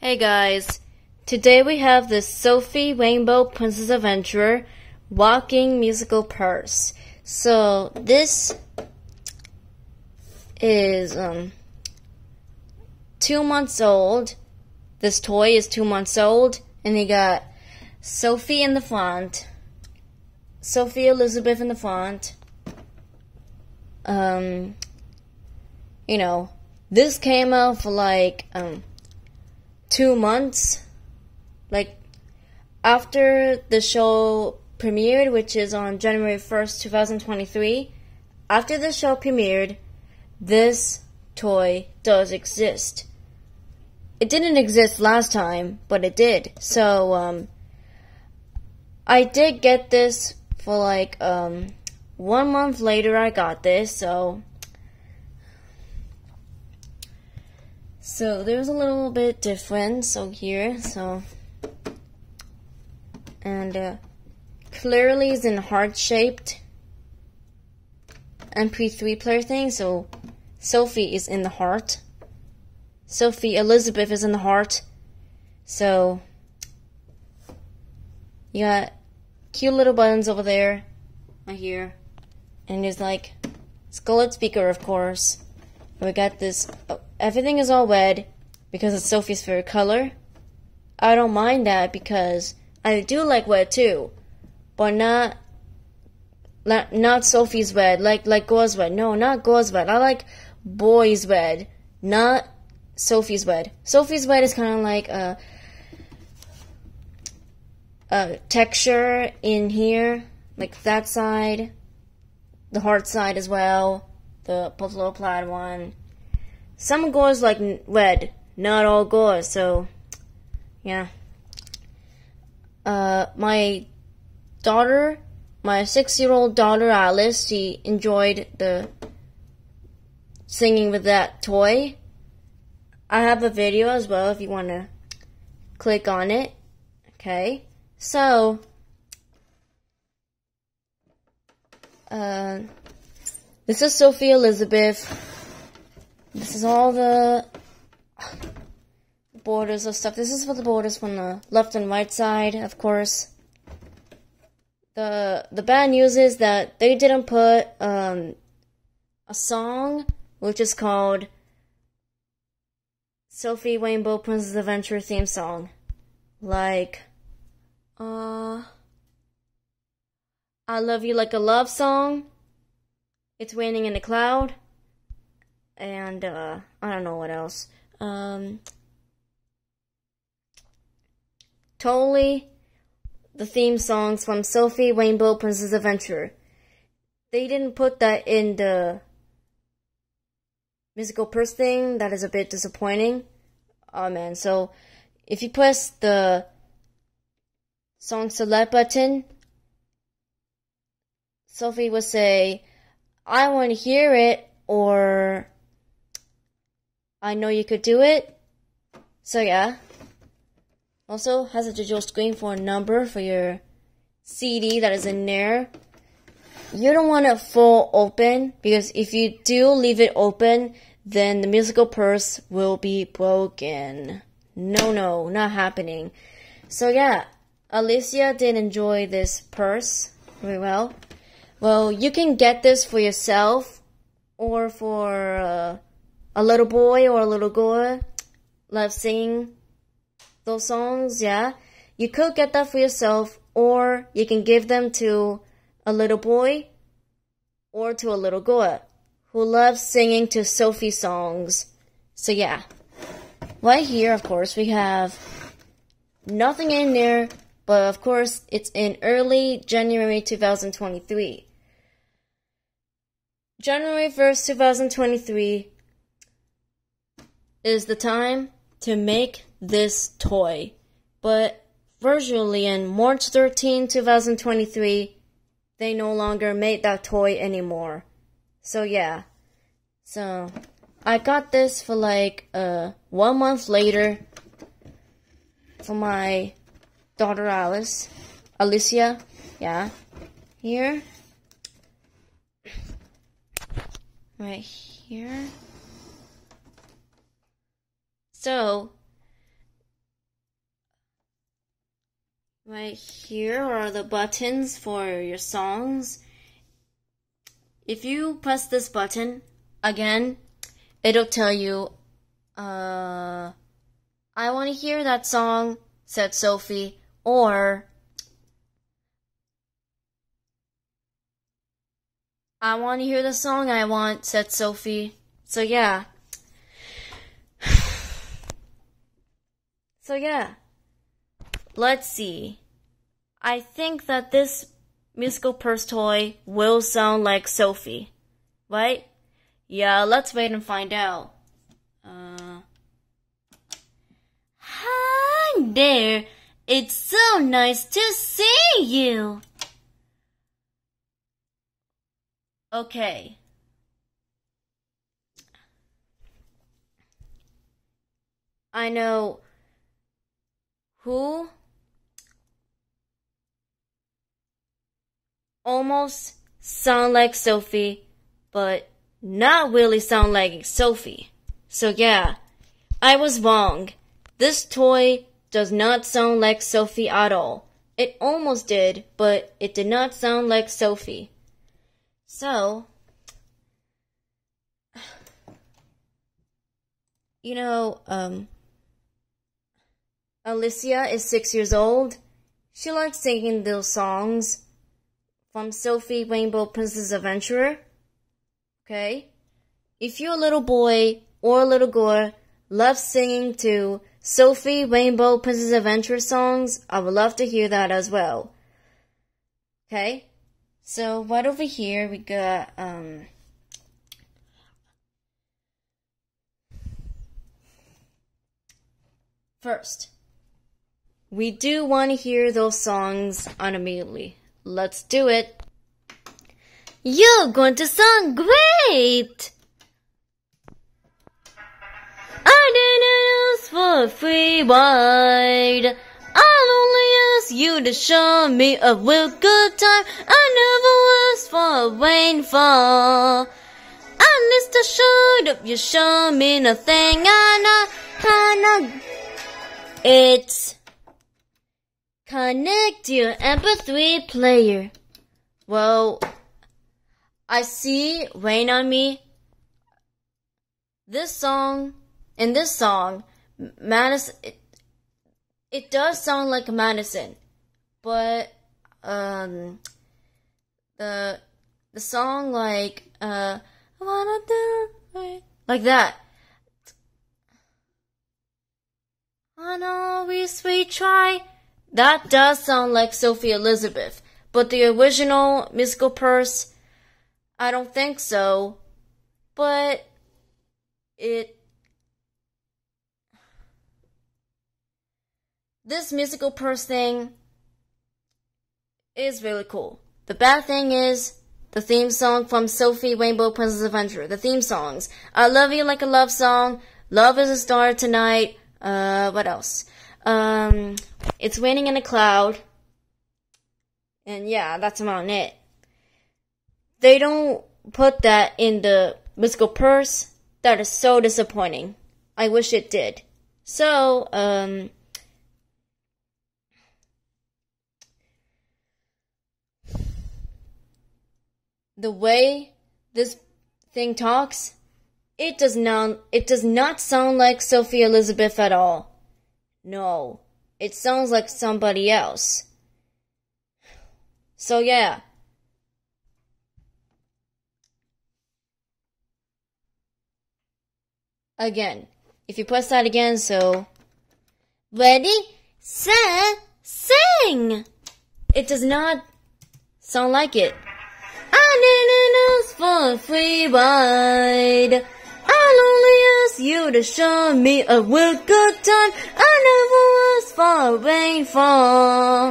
Hey guys, today we have the Sophie Rainbow Princess Adventurer walking musical purse. So this is um two months old. This toy is two months old, and they got Sophie in the front, Sophie Elizabeth in the front. Um, you know, this came out for like um two months. Like after the show premiered, which is on January first, two thousand twenty-three. After the show premiered, this toy does exist. It didn't exist last time, but it did. So um, I did get this for like um, one month later. I got this, so so there's a little bit different. So here, so and uh, clearly is in heart shaped MP3 player thing. So Sophie is in the heart. Sophie Elizabeth is in the heart. So you got cute little buttons over there, right here, and there's like Scarlet speaker, of course. We got this. Oh, everything is all red because it's Sophie's favorite color. I don't mind that because I do like red too, but not not, not Sophie's red, like like Gore's red. No, not Gore's red. I like boy's red, not Sophie's red. Sophie's red is kind of like a, a texture in here, like that side, the heart side as well, the buffalo plaid one. Some Gore's like red, not all Gore, so yeah. Uh, my daughter, my six-year-old daughter Alice, she enjoyed the singing with that toy. I have a video as well if you want to click on it. Okay, so uh, this is Sophie Elizabeth. This is all the borders of stuff. This is for the borders from the left and right side, of course. The the bad news is that they didn't put um, a song which is called Sophie Rainbow Princess Adventure theme song. Like uh I Love You Like a Love Song. It's Raining in a Cloud. And uh I don't know what else. Um Totally the theme songs from Sophie Rainbow Princess Adventure. They didn't put that in the musical purse thing. That is a bit disappointing. Oh man, so if you press the song select button, Sophie will say, I want to hear it, or I know you could do it. So yeah. Also has a digital screen for a number for your CD that is in there. You don't want it full open because if you do leave it open, then the musical purse will be broken. No, no, not happening. So yeah, Alicia did enjoy this purse very well. Well, you can get this for yourself or for uh, a little boy or a little girl love singing those songs, yeah. You could get that for yourself or you can give them to a little boy or to a little girl who loves singing to Sophie songs. So yeah. Right here, of course, we have nothing in there, but of course, it's in early January 2023. January 1st, 2023 is the time to make this toy. But virtually in March 13, 2023, they no longer made that toy anymore. So yeah. So I got this for like uh one month later for my daughter Alice. Alicia, yeah. Here. Right here. So Right here are the buttons for your songs. If you press this button again, it'll tell you, uh, I want to hear that song, said Sophie, or I want to hear the song I want, said Sophie. So yeah. So yeah. Let's see. I think that this musical purse toy will sound like Sophie. Right? Yeah, let's wait and find out. Uh, Hi there. It's so nice to see you. Okay. I know who almost sound like Sophie, but not really sound like Sophie. So yeah, I was wrong. This toy does not sound like Sophie at all. It almost did, but it did not sound like Sophie. So, you know, um, Alicia is six years old. She likes singing those songs from Sophie Rainbow Princess Adventurer. Okay? If you're a little boy or a little girl, love singing to Sophie Rainbow Princess Adventure songs, I would love to hear that as well. Okay? So right over here we got um First, we do want to hear those songs on immediately. Let's do it. You're going to sound great! I didn't ask for a free ride. I'll only ask you to show me a real good time. I never asked for a rainfall. At least I showed up. You show me nothing. I know, I know. It's connect your MP3 player. Well, I see rain on me. This song, in this song, Madison, it, it does sound like Madison, but um, the the song like uh, like that. On always we try. That does sound like Sophie Elizabeth, but the original musical purse, I don't think so. But it this musical purse thing is really cool. The bad thing is the theme song from Sophie Rainbow Princess Adventure. The theme songs. I Love You Like a Love Song. Love is a Star Tonight. Uh, what else? Um, It's Raining in a Cloud. And yeah, that's about it. They don't put that in the musical purse. That is so disappointing. I wish it did. So, um, the way this thing talks, it does not it does not sound like Sophie Elizabeth at all. No, it sounds like somebody else. So yeah. Again, if you press that again, so ready, set, sing. It does not sound like it. I didn't ask for a free ride. I'll only you to show me a real good time. I never asked for a rainfall.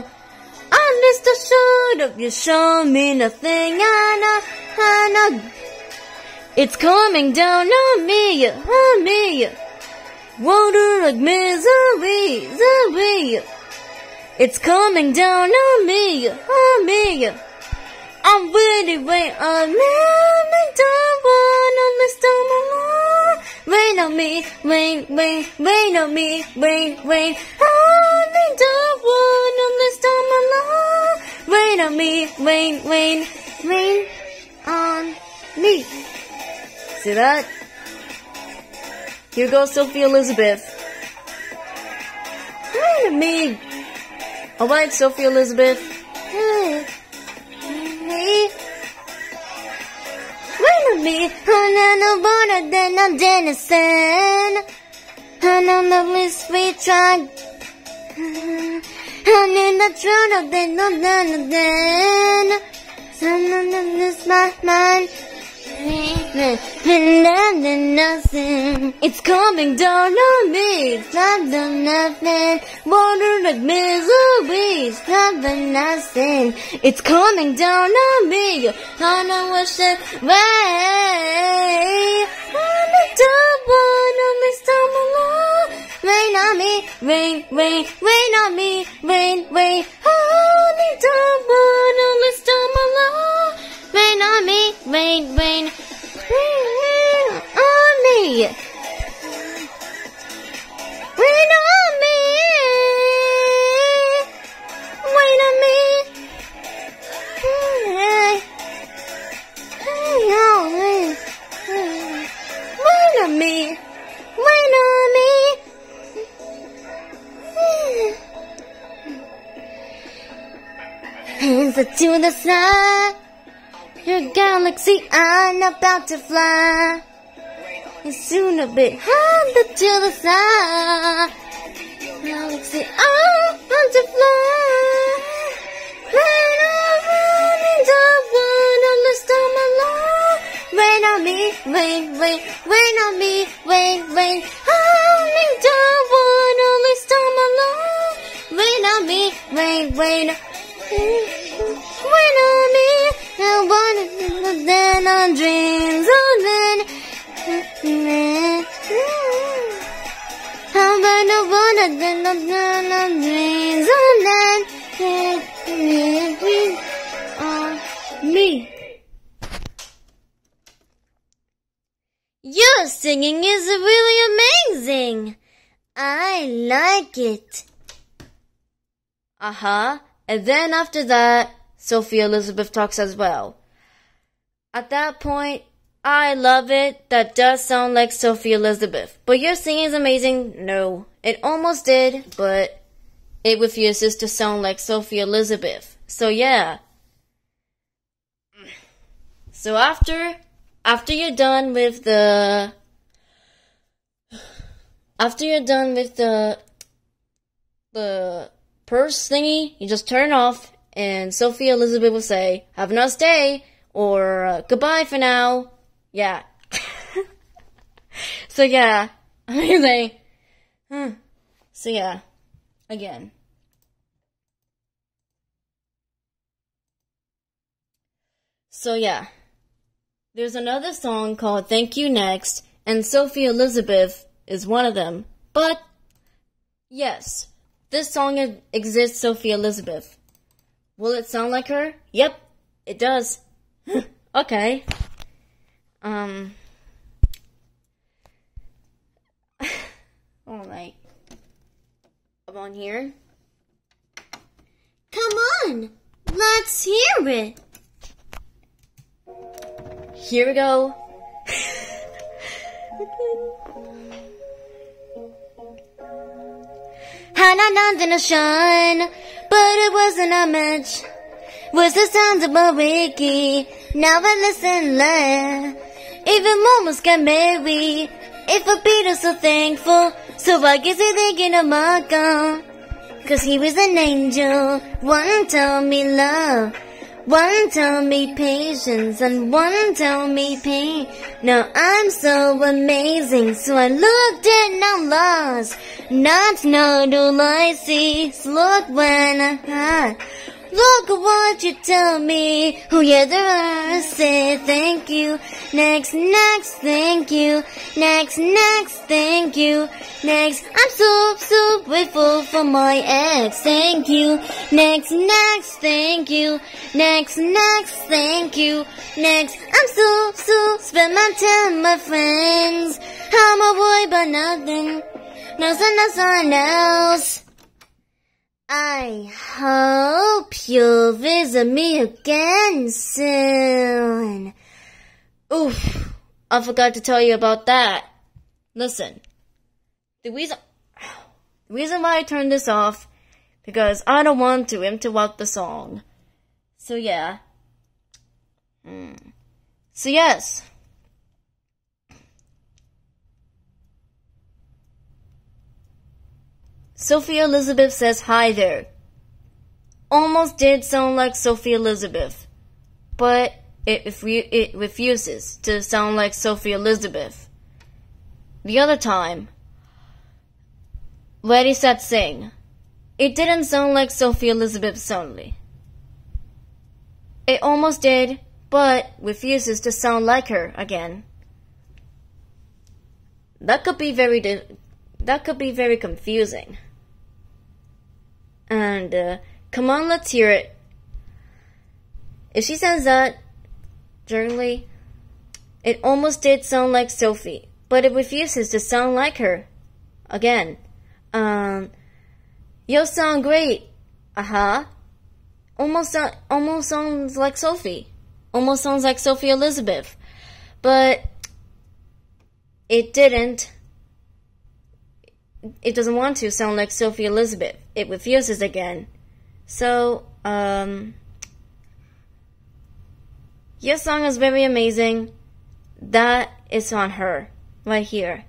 At least I showed up, you show me nothing. I know, I know. It's coming down on me, on me. Water like misery, misery. It's coming down on me, on me. I'm really waiting on me. I don't wanna miss the Rain on me, rain, rain, rain on me, rain, rain. On Only the one on this time alone. Rain on me, rain, rain, rain on me. See that? Here goes Sophie Elizabeth. Rain on me. Alright, Sophie Elizabeth. Rain on me. I'm no better than I'm Denison. And on the we tried. And in the truth they then. Some of them is my mind. Then nothing. It's coming down on me. It's not the nothing. Water like misery. It's not the nothing. It's coming down on me. I know I should way. I'm one on this time alone. Rain on me, rain, rain, rain on me, rain, rain. Top one on this time alone. Rain on me, rain, rain, rain on me. On me. On me. Oh, on me. Hands up to the sky. Your galaxy, I'm about to fly. And soon a bit harder to the side. Galaxy, I'm about to fly. Rain on me, the one on the storm alone. Rain on me, rain, rain, rain on me, rain, rain. Only the one on the storm alone. Rain on me, rain, rain. Rain on I want it then on dreams on then. How about no one them on on dreams on then? On me. Your singing is really amazing. I like it. Uh huh. And then after that, Sophie Elizabeth talks as well. At that point, I love it. That does sound like Sophie Elizabeth. But your singing is amazing. No, it almost did, but it refuses to sound like Sophie Elizabeth. So yeah. So after, after you're done with the, after you're done with the, the purse thingy, you just turn off, and Sophie Elizabeth will say, "Have a nice day," or uh, "Goodbye for now." Yeah. so yeah, amazing. Hmm. So yeah, again. So yeah, there's another song called "Thank You Next," and Sophie Elizabeth is one of them. But yes. This song exists, Sophie Elizabeth. Will it sound like her? Yep, it does. okay. Um. Alright. Come on here. Come on! Let's hear it! Here we go. Nothing to shine, but it wasn't a match. Was the sound of a wiki, now I listen less. Even moments get married, if a Peter so thankful, so I guess he thinking of uh. Marco. Cause he was an angel, one told me love. One told me patience and one told me pain. Now I'm so amazing, so I looked and I'm lost. Not know all I see. Look when I. Look what you tell me. Oh yeah, there are. Say thank you. Next, next, thank you. Next, next, thank you. Next, I'm so, so grateful for my ex. Thank you. Next, next, thank you. Next, next, thank you. Next, I'm so, so spend my time my friends. I'm a boy, but nothing. No, so, no, someone else. I hope you'll visit me again soon. Oof, I forgot to tell you about that. Listen, the reason, the reason why I turned this off, because I don't want to interrupt the song. So yeah. Hmm. So yes. Sophie Elizabeth says hi there. Almost did sound like Sophie Elizabeth, but it, it refuses to sound like Sophie Elizabeth. The other time, Ready Set Sing, it didn't sound like Sophie Elizabeth suddenly. It almost did, but refuses to sound like her again. That could be very that could be very confusing. And uh, come on, let's hear it. If she says that, generally, it almost did sound like Sophie, but it refuses to sound like her. Again, um, you sound great. Uh huh. Almost, uh, almost sounds like Sophie. Almost sounds like Sophie Elizabeth. But it didn't it doesn't want to sound like Sophie Elizabeth. It refuses again. So, um, your song is very amazing. That is on her, right here.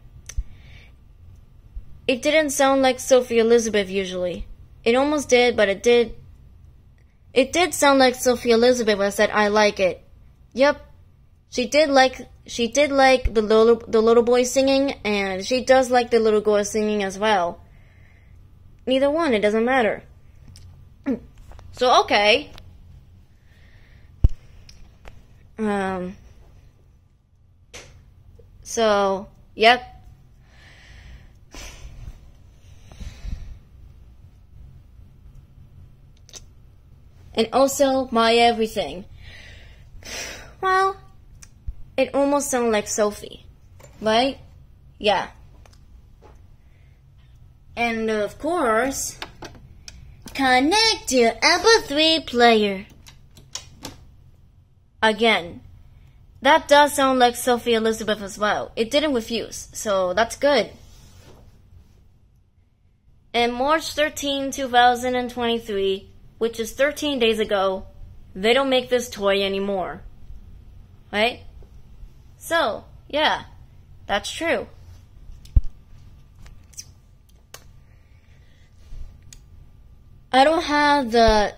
It didn't sound like Sophie Elizabeth usually. It almost did, but it did. It did sound like Sophie Elizabeth when I said I like it. Yep, she did like she did like the little the little boy singing, and she does like the little girl singing as well. Neither one, it doesn't matter. So okay. Um. So yep. And also my everything. Well, it almost sounds like Sophie, right? Yeah. And of course, connect your Apple 3 player. Again, that does sound like Sophie Elizabeth as well. It didn't refuse, so that's good. And March 13, 2023, which is 13 days ago, they don't make this toy anymore. Right? So, yeah, that's true. I don't have the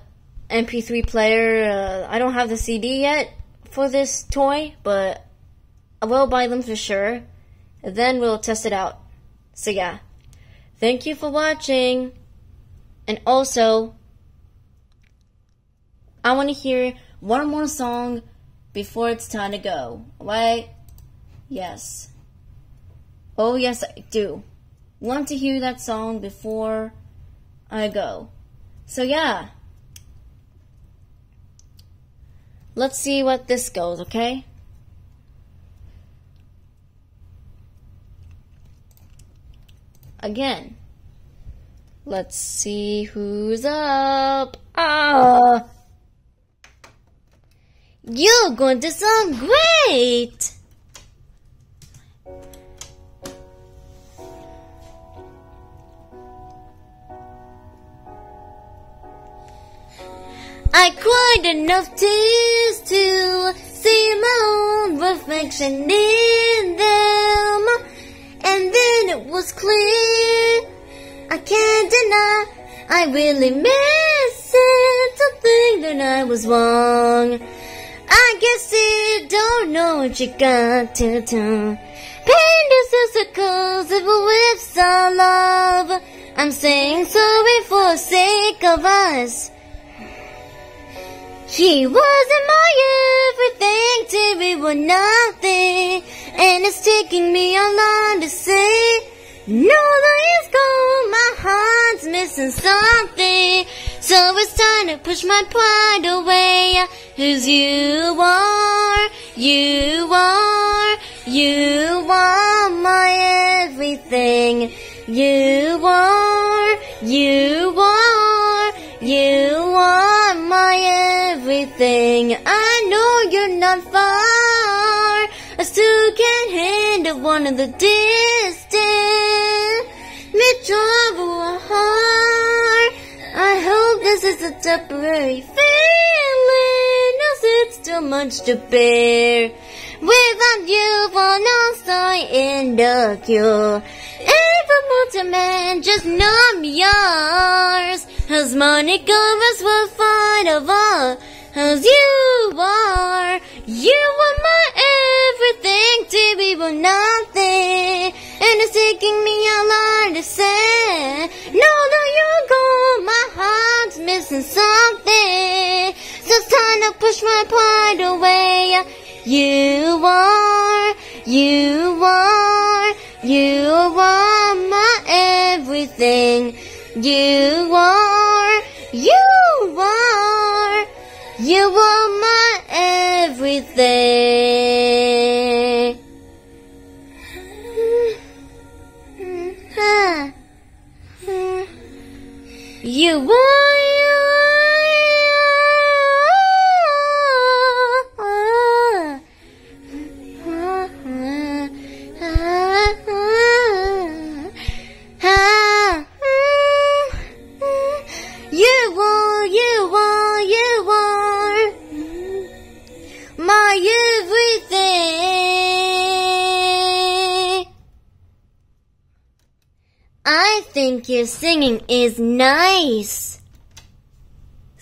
MP3 player, uh, I don't have the CD yet for this toy, but I will buy them for sure. And then we'll test it out. So yeah. Thank you for watching. And also, I want to hear one more song before it's time to go. Right? Yes. Oh, yes, I do. Want to hear that song before I go. So, yeah. Let's see what this goes, okay? Again. Let's see who's up. Ah! You're going to sound great! I cried enough tears to see my own reflection in them. And then it was clear, I can't deny, I really miss it to think that I was wrong. I guess you don't know what you got to do. Paint is a of with some love. I'm saying sorry for sake of us. She wasn't my everything till we were nothing. And it's taking me a long to say, no, let's go, my heart's missing something. So it's time to push my pride away. Cause you are, you are, you are my everything. You are, you are, you are my everything. I know you're not far. I still can't handle one of the distance. Mitchell. Is a temporary feeling. As it's too much to bear. Without you for no sign in the cure. If I'm ultimate, just not yours. As money covers will find of all. As you are, you are my everything to be but nothing. And it's taking me a lot to say. No, that you're gone, missing something. So it's time to push my pride away. You are, you are, you are my everything. You are, you are, you are my everything. You are.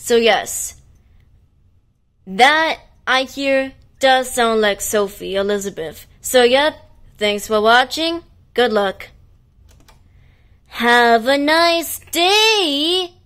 So yes, that I hear does sound like Sophie Elizabeth. So yep, thanks for watching. Good luck. Have a nice day.